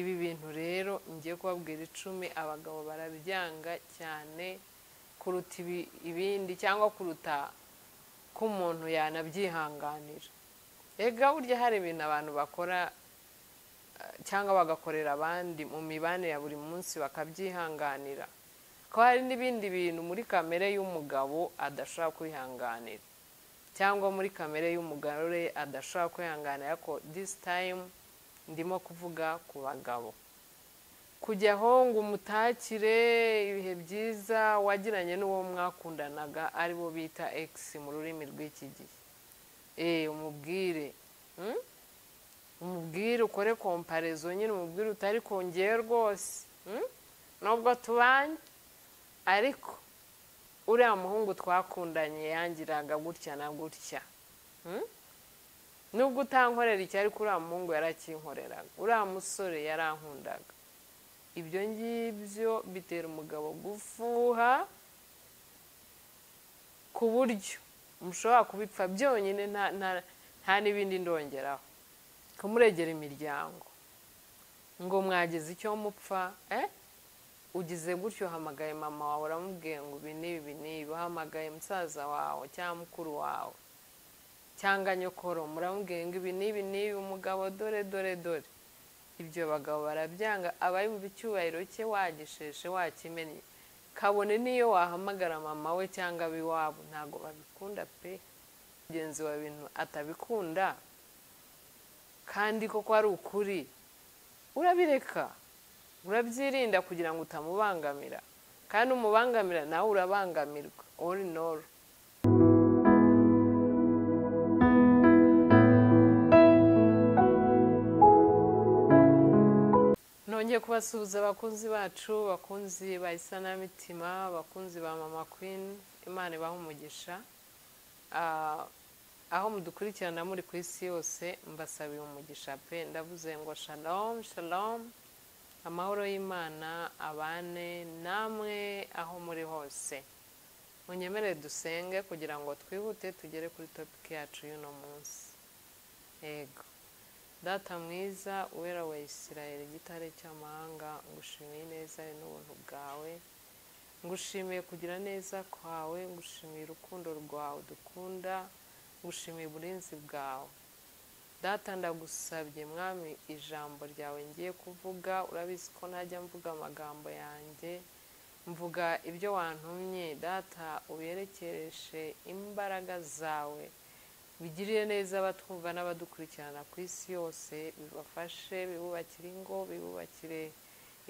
ibi bintu rero ngiye kubabwira icumi abagabo barabyanga cyane kuruta ibi- ibindi cyangwa kuruta ko umuntu yanabyihanganira. Ega burya hari ibintu abantu bakora eh, cyangwa bagakorera abandi mu mibanire ya buri munsi bakabyihanganira. Ko hari n'ibindi bintu muri kamere y'umugabo adashobora kwihanganira cyangwa muri kamere y'umugore adashobora kwihanganira ko this time ndimo kuvuga ku bagabo kujyaho ngo umutakire ibihe byiza wagiranye n'uwo mwakundanaga ari bo bita ex mu rurimi rw'iki gihe eh umubwire hmm? umubwire ukore komparezo nyine umubwire utari kongeye rwose hmm? nubwo tubanye ariko uriya muhungu twakundanye yangiraga gutya na gutya Hmm? Nubwo utankorera icyo ariko uriya muhungu yarakinkoreraga uriya musore yarankundaga. Ibyo ngibyo bitera umugabo gufuha ku buryo. Mushobora kubipfa byonyine nta- n'ibindi ndongeraho. Kumuregera imiryango. Ngo mwagize icyo mupfa eh? ugize gutyo uhamagaye mama wawe uramubwiye ngo ibi n'ibi ibi n'ibi uhamagaye musaza wawe cyangwa mukuru wawe. Cyangwa nyokoro muramubwiye ngo ibi n'ibi n'ibi umugabo dore dore dore. Ibyo bagabo barabyanga aba yumva icyubahiro cye wagisheshe wakimennye kabone n'iyo wahamagara mama we cyangwa ab'iwabo ntabwo babikunda pe. Mugenzi wawe ibintu atabikunda. Kandi koko ari ukuri urabireka urabyirinda kugira ngo utamubangamira. Kandi umubangamira nawe urabangamirwa. All in all. Nongeye kubasuhuza abakunzi bacu bakunzi ba isanamitima abakunzi ba mama queen imana ibaha umugisha. Ah, aho mudukurikirana muri ku isi yose mbasabiye umugisha pe. Ndavuze ngo shalom shalom. Amahoro y'imana abane namwe aho muri hose. Munyemerere dusenge kugira ngo twihute tugere kuri topiki yacu y'uno munsi. Yego data mwiza uwera wa isirayeli igitare cy'amahanga ngushimiye neza n'ubuntu bwawe. Ngushimiye kugira neza kwawe ngushimiye urukundo rwawe dukunda ngushimiye uburinzi bwawe. Data ndagusabye mwami ijambo ryawe ngiye kuvuga urabizi ko ntajya mvuga amagambo yanjye. Mvuga ibyo wantumye. Data uyerekereshe imbaraga zawe. Bigirire neza abatwumva n'abadukurikirana ku isi yose bibafashe bibubakire ingo bibubakire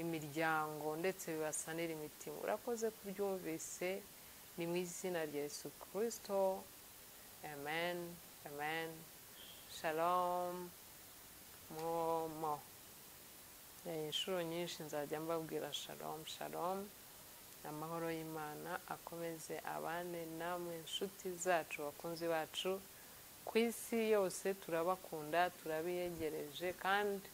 imiryango ndetse bibasanire imitima. Urakoze kubyumvise ni mu izina rya yesu kirisito amen amen. Shalom. Momo Eh, inshuro nyinshi nzajya mbabwira shalom shalom. Amahoro y'imana akomeze abane namwe inshuti zacu bakunzi bacu. Ku isi yose turabakunda turabiyegereje kandi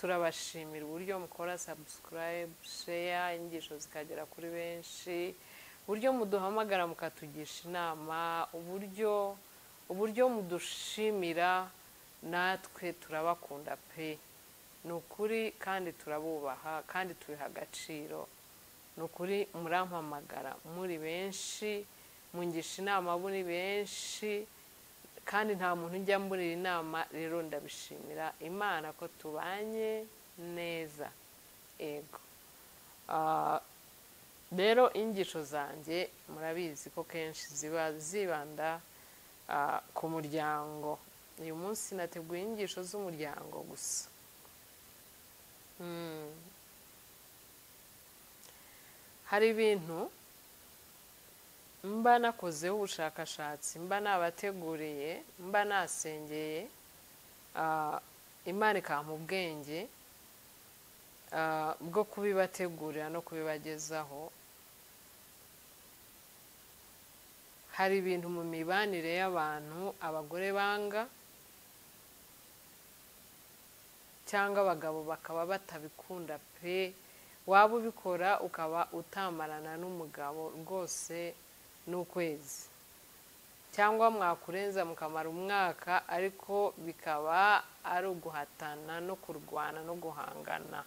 turabashimira uburyo mukora subscribe share inyigisho zikagera kuri benshi uburyo muduhamagara mukatugisha inama uburyo uburyo mudushimira natwe turabakunda pe. Ni ukuri kandi turabubaha kandi tubiha agaciro. Ni ukuri murampamagara muri benshi mungisha inama muri benshi kandi nta muntu ujya mburira inama rero ndabishimira imana ko tubanye neza. Ego. Ah, rero inyigisho zanjye murabizi ko kenshi ziba zibanda ah, ku muryango. Uyu munsi nateguye inyigisho z'umuryango gusa. Mm. hari ibintu mba nakozeho ubushakashatsi mba nabateguriye mba nasengeye ah, imana ikampa ubwenge ah, bwo kubibategurira no kubibagezaho. Hari ibintu mu mibanire y'abantu abagore banga cyangwa abagabo bakaba batabikunda pe. Waba ubikora ukaba utamarana n'umugabo rwose n'ukwezi. Cyangwa mwakurenza mukamara umwaka ariko bikaba ari uguhatana no kurwana no guhangana.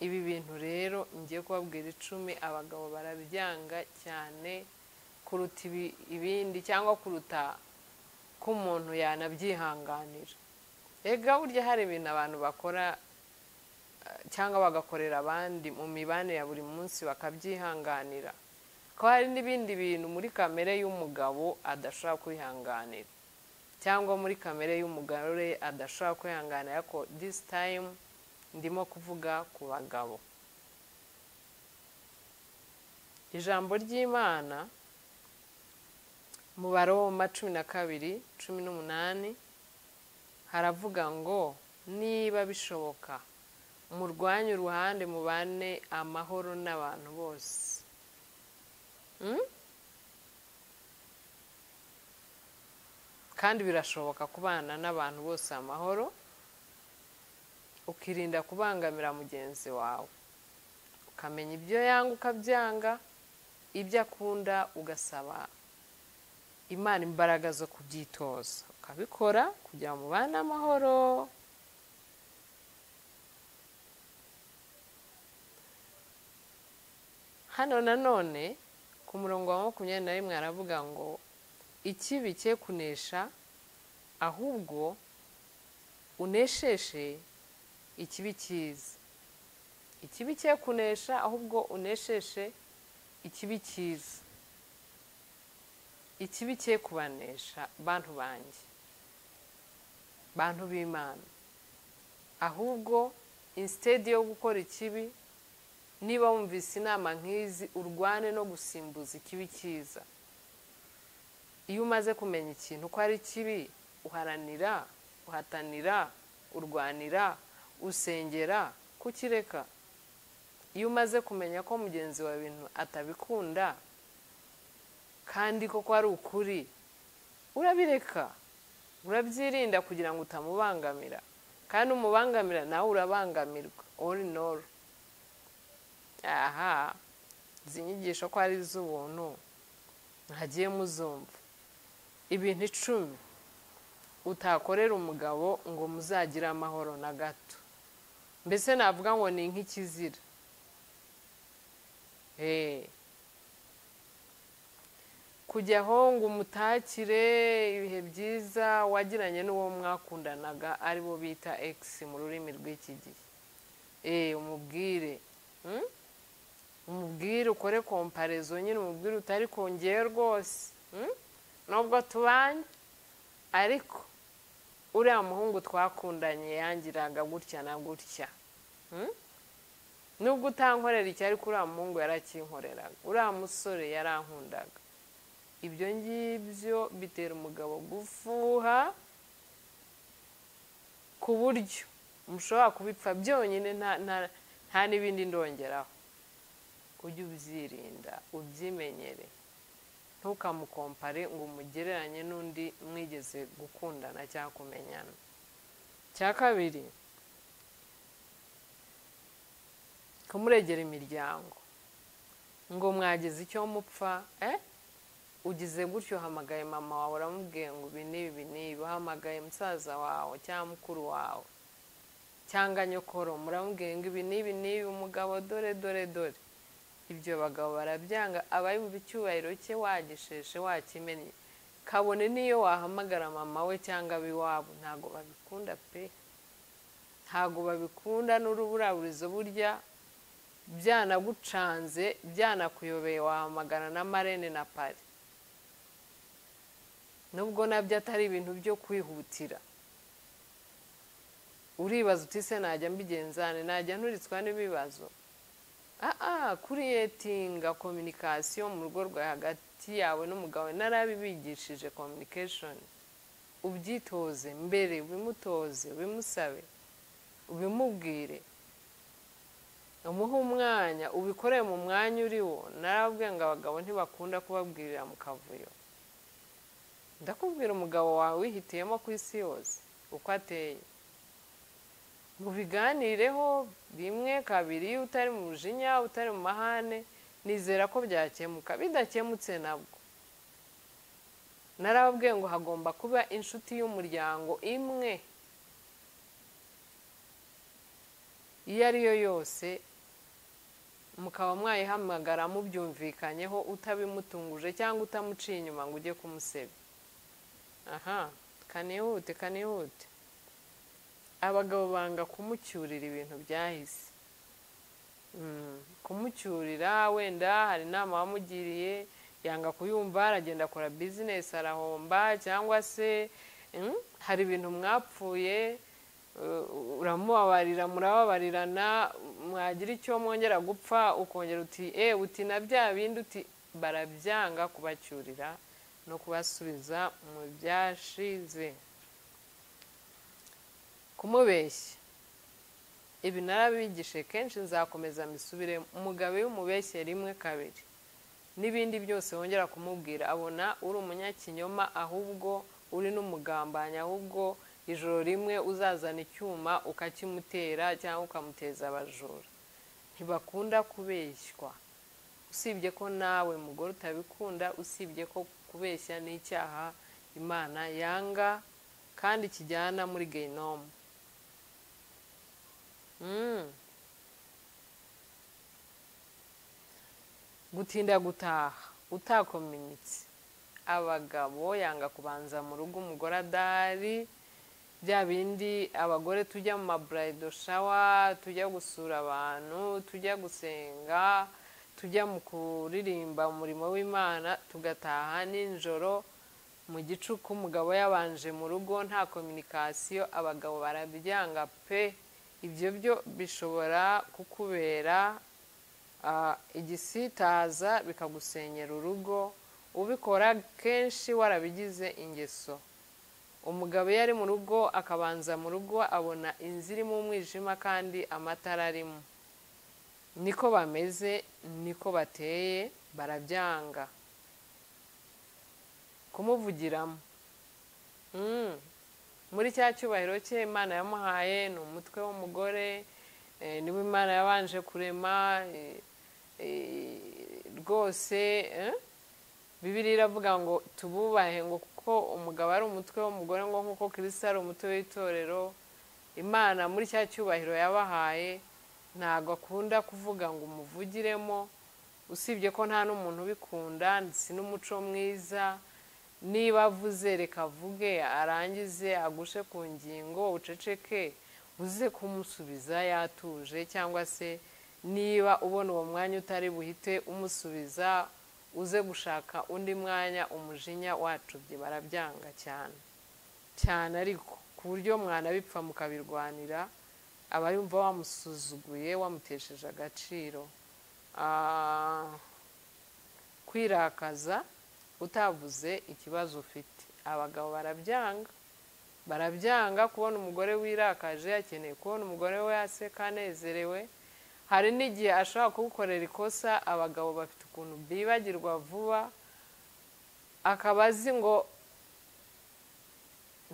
Ibi bintu rero ngiye kubabwira icumi abagabo barabyanga cyane kuruta ibi- ibindi cyangwa kuruta ko umuntu yanabyihanganira. Ega burya hari ibintu abantu bakora eh, cyangwa bagakorera abandi mu mibanire ya buri munsi bakabyihanganira. Ko hari n'ibindi bintu muri kamere y'umugabo adashobora kwihanganira cyangwa muri kamere y'umugore adashobora kwihanganira ko this time ndimo kuvuga ku bagabo ijambo ry'imana mu baroma cumi na kabiri cumi n'umunani haravuga ngo niba bishoboka murwanye uruhande mubane amahoro n'abantu bose? Kandi birashoboka kubana n'abantu bose amahoro ukirinda kubangamira mugenzi wawe. Ukamenya ibyo yanga ukabyanga ibyo akunda ugasaba imana imbaraga zo kubyitoza. Ukabikora kugira ngo mubane amahoro. Hano nanone ku murongo wa makumyabiri na rimwe aravuga ngo ikibi cye kunesha ahubwo unesheshe ikibi cyiza. Ikibi cye kunesha ahubwo unesheshe ikibi cyiza. Ikibi cye kubanesha bantu banjye. Bantu b'imana. Ahubwo insitedi yo gukora ikibi niba wumvise inama nk'izi urwane no gusimbuza ikibi cyiza. Iyo umaze kumenya ikintu ko ari kibi uharanira uhatanira urwanira usengera kukireka. Iyo umaze kumenya ko mugenzi wawe ibintu atabikunda kandi koko ari ukuri urabireka. Urabyirinda kugira ngo utamubangamira. Kandi umubangamira nawe urabangamirwa. Ori noro aha. Izi nyigisho ko ari iz'ubuntu ntagiye muzumva. Ibintu icumi. Utakorera umugabo ngo muzagire amahoro na gato. Mbese navuga ngo ni nk'ikizira. Eee kujyaho ngo umutakire ibihe byiza wagiranye n'uwo mwakundanaga ari bo bita egisi mu rurimi rw'iki gihe. Eee umubwire. Mm? Umubwire ukore komparezo nyine umubwire utari kongera rwose mm? nubwo tubanye ariko uriya muhungu twakundanye yangiraga gutya na gutya mm? nubwo utankorera iki ariko uriya muhungu yarakinkoreraga uriya musore yarankundaga ibyo ngibyo bitera umugabo gufuha ku buryo mushobora kubipfa byonyine nta n'ibindi ndongeraho ujye ubyirinda ubyimenyere. Ntukamukompare ngo umugereranye n'undi mwigeze gukundana cyangwa kumenyana cya kabiri kumuregera imiryango. Ngo mwageze icyo mupfa eh? Ugize gutyo uhamagaye mama wawe uramubwiye ngo ibi n'ibi ibi n'ibi uhamagaye musaza wawe cyangwa mukuru wawe. Cyangwa nyokoro muramubwiye ngo ibi n'ibi n'ibi umugabo dore dore dore. Ibyo bagabo barabyanga aba yumva icyubahiro cye wagisheshe wakimennye kabone n'iyo wahamagara mama we cyangwa ab'iwabo ntabwo babikunda pe. Ntabwo babikunda n'uruburaburizo burya byanagucanze byanakuyobeye wahamagara na marene na pari nubwo na byo atari ibintu byo kwihutira. Uribaza uti se najya mbigenzane najya nturitswa n'ibibazo? Aha kuriyetinga kominikasiyo mu rugo rwawe hagati yawe n'umugabo narabibigishije kominikeshoni ubyitoze mbere ubimutoze ubimusabe ubimubwire. Umuhe umwanya ubikoreye mu mwanya uriwo. Narababwiye ngo abagabo ntibakunda kubabwirira mu kavuyo. Ndakubwira umugabo wawe wihitiyemo ku isi yose uko ateye. Mubiganireho rimwe kabiri utari mu mujinya utari mu mahane nizera ko byakemuka. Bidakemutse nabwo. Narababwiye ngo hagomba kuba inshuti y'umuryango imwe iyo ari yo yose. Mukaba mwayihamagara mubyumvikanyeho utabimutunguje cyangwa utamuciye inyuma ngo ujye kumusebya aha kanihute kanihute. Abagabo banga kumucyurira ibintu byahise. Kumucyurira wenda hari inama wamugiriye yanga kuyumva aragenda akora bizinesi arahomba cyangwa se hari ibintu mwapfuye uramubabarira murababarirana mwagira icyo mwongera gupfa ukongera uti eee uti na bya bindi uti barabyanga kubacyurira no kubasubiza mu byashize. Kumubeshya ibi narabigishe kenshi nzakomeza misubire umugabo iyo umubeshye rimwe kabiri. N'ibindi byose wongera kumubwira abona uri umunyakinyoma ahubwo uri n'umugambanyi ahubwo ijoro rimwe uzazana icyuma ukakimutera cyangwa ukamuteza abajura. Ntibakunda kubeshywa usibye ko nawe mugore utabikunda usibye ko kubeshya ni icyaha imana yanga kandi kijyana muri gehinomu gutinda gutaha. Utakominitse abagabo yanga kubanza mu rugo umugore adahari bya bindi abagore tujya mu maburayido shawa tujya gusura abantu tujya gusenga tujya mu kuririmba umurimo w'imana tugataha nijoro mu gicuku umugabo yabanje mu rugo nta kominikasiyo abagabo barabyanga pe. Ibyo byo bishobora kukubera igisitaza bikagusenyera urugo ubikora kenshi warabigize ingeso. Umugabo iyo ari mu rugo akabanza mu rugo abona inzu irimo umwijima kandi amatara arimo. Niko bameze niko bateye barabyanga. Kumuvugiramo. Muri cya cyubahiro cye imana yamuhaye ni umutwe w'umugore niba imana yabanje kurema rwose bibiri iravuga ngo tububahe ngo kuko umugabo ari umutwe w'umugore ngo nk'uko kirisita ari umutwe w'itorero imana muri cya cyubahiro yabahaye ntabwo akunda kuvuga ngo umuvugiremo usibye ko nta n'umuntu ubikunda si n'umuco mwiza niba avuze reka avuge arangize agushe ku ngingo uceceke uze kumusubiza yatuje cyangwa se niba ubona uwo mwanya utari buhite umusubiza uze gushaka undi mwanya umujinya wacubye barabyanga cyane. Cyane ariko ku buryo mwanabipfa mukabirwanira aba yumva wamusuzuguye wamutesheje agaciro. Kwirakaza utavuze ikibazo ufite. Abagabo barabyanga barabyanga kubona umugore wirakaje akeneye kubona umugore we aseka anezerewe. Hari n'igihe ashobora kugukorera ikosa abagabo bafite ukuntu bibagirwa vuba. Akaba azi ngo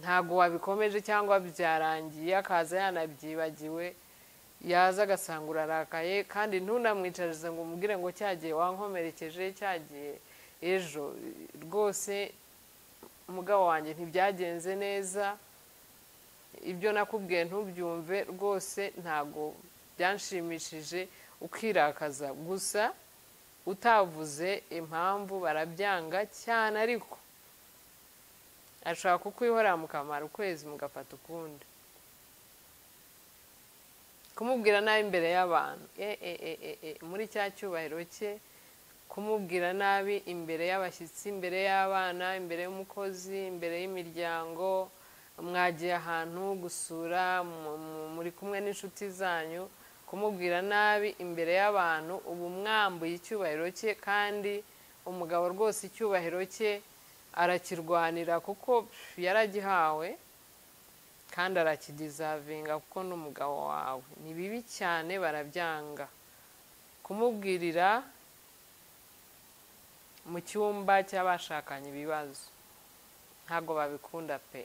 ntabwo wabikomeje cyangwa byarangiye akaza yanabyibagiwe yaza agasanga urarakaye kandi ntunamwicarize ngo umubwire ngo cyagiye wankomerekeje cyagiye ejo. Rwose umugabo wanjye ntibyagenze neza. Ibyo nakubwiye ntubyumve. Rwose ntabwo byanshimishije ukirakaza gusa utavuze impamvu barabyanga cyane ariko ashobora kukwihorera mukamara ukwezi mugafata ukundi. Kumubwira nabi imbere y'abantu. Muri cya cyubahiro cye kumubwira nabi imbere y'abashyitsi imbere y'abana imbere y'umukozi imbere y'imiryango mwagiye ahantu gusura muri kumwe n'inshuti zanyu kumubwira nabi imbere y'abantu ubu mwambuye icyubahiro cye kandi umugabo rwose icyubahiro cye arakirwanira kuko yaragihawe kandi arakidizavinga kuko n'umugabo wawe. Ni bibi cyane barabyanga. Kumubwirira mu cyumba cy'abashakanye ibibazo ntabwo babikunda pe.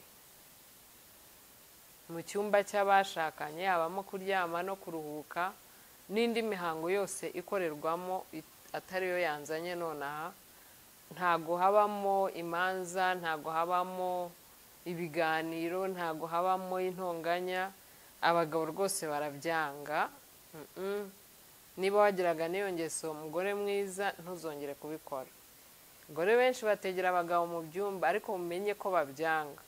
Mu cyumba cy'abashakanye habamo kuryama no kuruhuka n'indi mihango yose ikorerwamo atari yo yanzanye nonaha ntabwo habamo imanza ntabwo habamo ibiganiro ntabwo habamo intonganya abagabo rwose barabyanga niba wagiraga n'iyo ngeso umugore mwiza ntuzongere kubikora. Abagore benshi bategera abagabo mu byumba ariko mumenye ko babyanga.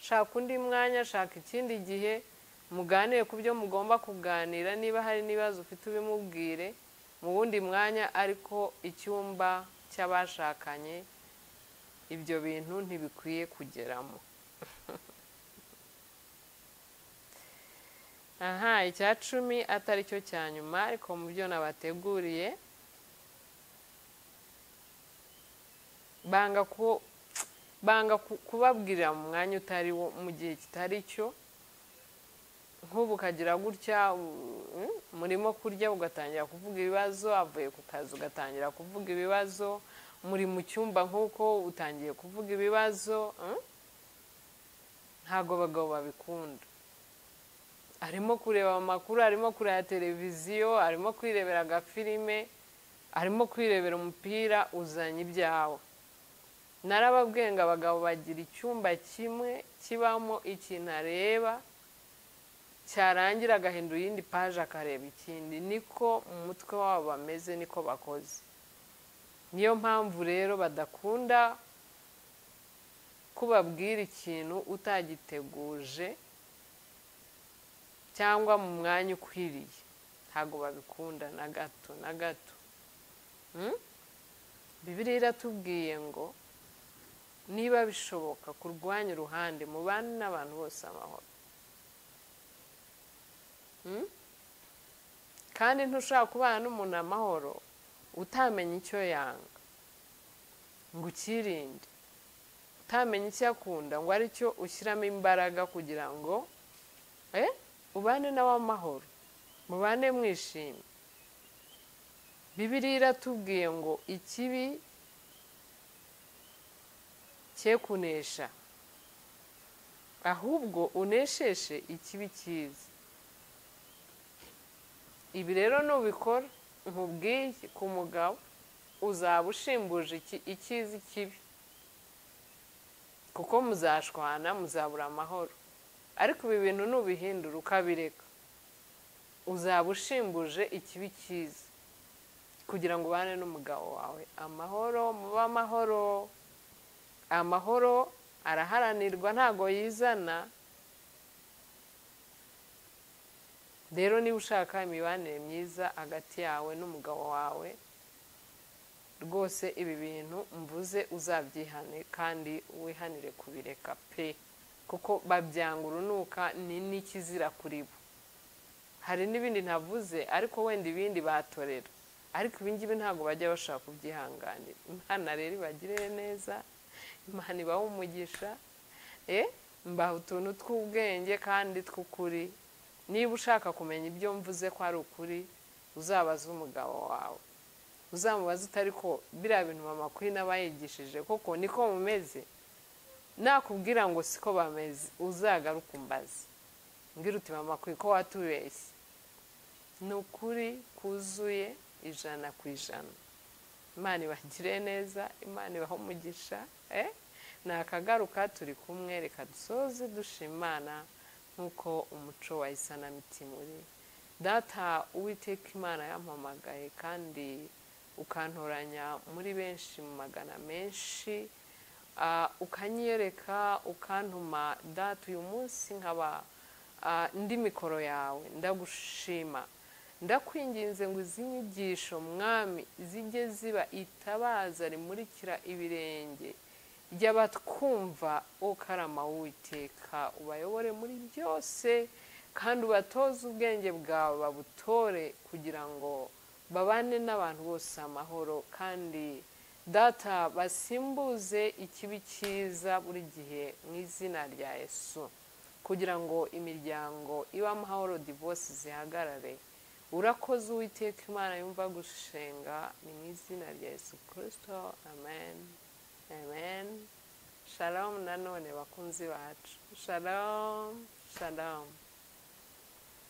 Shaka undi mwanya shaka ikindi gihe muganire ku byo mugomba kuganira niba hari n'ibibazo ufite ubimubwire mu wundi mwanya ariko icyumba cy'abashakanye ibyo bintu ntibikwiye kugeramo. Aha icya cumi atari cyo cya nyuma ariko mu byo nabateguriye banga ku banga kubabwirira mu mwanya utari wo mu gihe kitari cyo nk'ubu ukagira gutya murimo kurya ugatangira kuvuga ibibazo avuye ku kazi ugatangira kuvuga ibibazo muri mu cyumba nk'uko utangiye kuvuga ibibazo ntabwo abagabo babikunda. Arimo kureba amakuru arimo kureba televiziyo arimo kwirebera agafilime arimo kwirebera umupira uzanye ibyawe. Narababwiye ngo abagabo bagira icyumba kimwe kibamo ikintu areba cyarangira agahindura iyindi paje akareba ikindi. Niko mu mutwe wabo bameze niko bakoze. Niyo mpamvu rero badakunda kubabwira ikintu utagiteguje cyangwa mu mwanya ukwiriye. Ntabwo babikunda na gato na gato. Bibiri iratubwiye ngo niba bishoboka kurwanya uruhande mubane n'abantu bose amahoro. Kandi ntushobora kubana n'umuntu amahoro utamenya icyo yanga. Ngo ukirinde. Utamenya icyo akunda ngo ari cyo ushyiramo imbaraga kugira ngo ubane nawe amahoro mubane mwishimye bibiri iratubwiye ngo ikibi cye kunesha. Ahubwo unesheshe ikibi cyiza. Ibi rero nubikora nkubwiye ku mugabo uzaba ushimbuje icyiza ikibi. Kuko muzashwana muzabura amahoro. Ariko ibi bintu nubihindura ukabireka. Uzaba ushimbuje ikibi cyiza. Kugira ngo ubane n'umugabo wawe. Amahoro muba amahoro. Amahoro araharanirwa ntago yizana. Rero niba ushaka imibanire myiza hagati yawe n'umugabo wawe rwose ibi bintu mvuze uzabyihane kandi wihanire kubireka pe. Kuko babyanga urunuka ni n'ikizira kuri bo. Hari n'ibindi ntavuze ariko wenda ibindi batorera. Ariko ibingibi ntabwo bajya bashaka kubyihanganira. Imana rero ibagirire neza imana ibaha umugisha. Mbaha utuntu tw'ubwenge kandi tw'ukuri. Niba ushaka kumenya ibyo mvuze ko ari ukuri uzabaze umugabo wawe. Uzamubaze utari ko biriya bintu mama kuri n'abayigishije koko niko mumeze? Nakubwira ngo siko bameze. Uzagaruke umbaze. Mbwira uti mama kuri ko watubeshye? Ni ukuri kuzuye ijana ku ijana. Imana ibagire neza imana ibaho umugisha ni akagaruka turi kumwe reka dusoze dushimana nk'uko umuco wa isanamitima uri. Data uwiteka imana yampamagaye kandi ukantoranya muri benshi mu magana menshi ukanyereka ukantuma data uyu munsi nkaba indi mikoro yawe ndagushima. Ndakwinginze ngo izi nyigisho mwami zijye ziba itabaza rimurikira ibirenge ry'abatwumva ukarama witeka ubayobore muri byose kandi ubatoze ubwenge bwawe babutore kugira ngo babane n'abantu bose amahoro kandi data basimbuze ikibi cyiza buri gihe mu izina rya Yesu kugira ngo imiryango ibe amahoro divorce zihagarare. Urakoze uwiteka imana yumva gushenga ni mu izina rya Yesu kirisito amen. Amen. Shalom nanone bakunzi bacu. Shalom. Shalom.